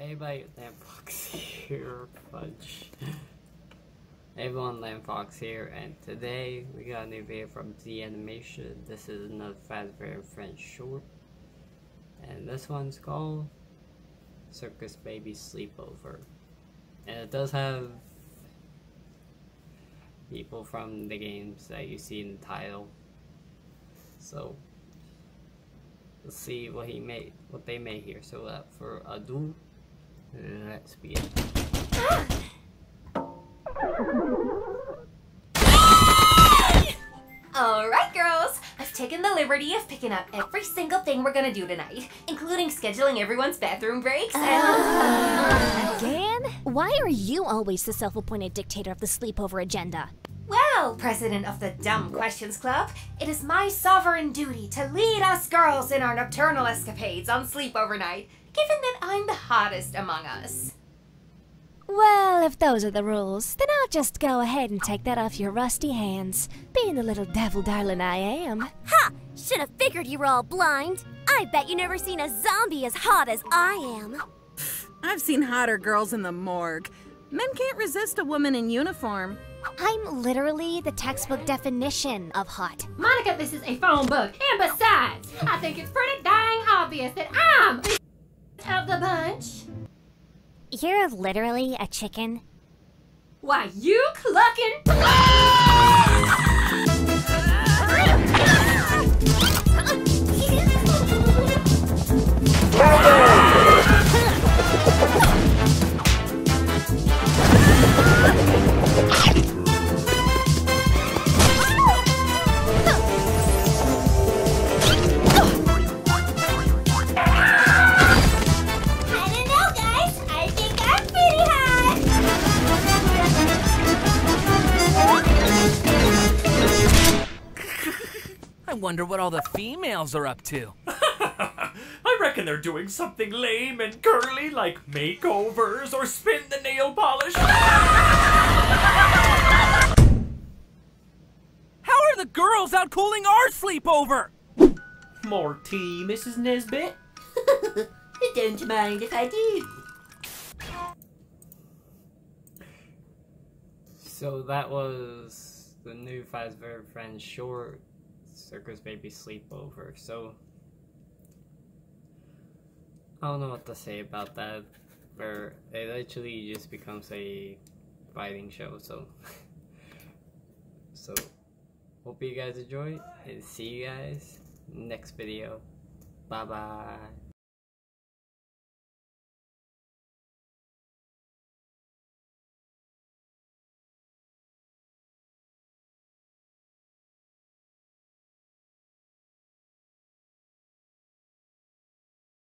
Everybody, Landfox here, fudge. Everyone, Landfox here, and today we got a new video from Zamination. This is another Fazbear Friends short, and this one's called Circus Baby Sleepover. And it does have people from the games that you see in the title. So let's see what he made, what they made here. So uh, for Adu, let's begin. Alright, girls! I've taken the liberty of picking up every single thing we're gonna do tonight, including scheduling everyone's bathroom breaks and. Again? Why are you always the self appointed dictator of the sleepover agenda? Well, President of the Dumb Questions Club, it is my sovereign duty to lead us girls in our nocturnal escapades on sleepover night, given that I'm the hottest among us. Well, if those are the rules, then I'll just go ahead and take that off your rusty hands, being the little devil darling I am. Ha! Should have figured you were all blind. I bet you never seen a zombie as hot as I am. I've seen hotter girls in the morgue. Men can't resist a woman in uniform. I'm literally the textbook definition of hot. Monica, this is a phone book. And besides, I think it's pretty dang obvious that I'm the of the bunch. You're literally a chicken. Why, you clucking? Ah! Wonder what all the females are up to. I reckon they're doing something lame and girly like makeovers or spin the nail polish. How are the girls out cooling our sleepover? More tea, Mrs. Nesbitt? Don't mind if I do. So that was the new Fazbear Friends short, Circus Baby Sleepover. So I don't know what to say about that. Where it actually just becomes a fighting show. So so hope you guys enjoy and see you guys next video. Bye bye.